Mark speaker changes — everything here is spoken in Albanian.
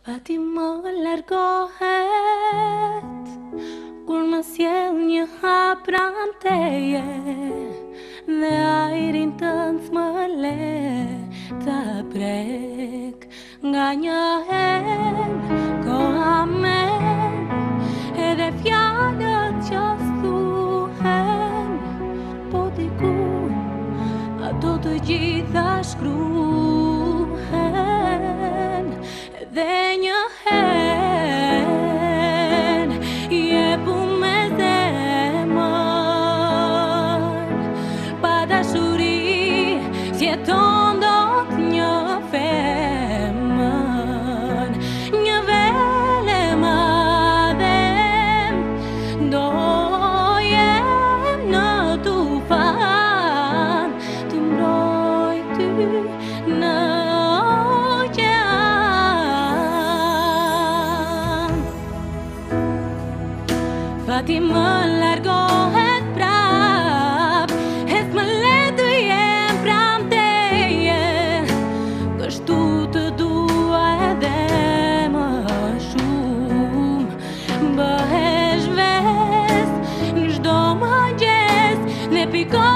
Speaker 1: Pati më largohet Kur më sjell një hapra në teje Dhe ajrin të në të më prek nga një hen Ko amen Edhe fjallët që stuhen Po t'i ku Ato të gjitha shkruhen Senhor. ti më largohet prap Hef më letu jem pram të je Kështu të dua edhe më shumë Bëhesh vest, një shdo më gjes Ne piko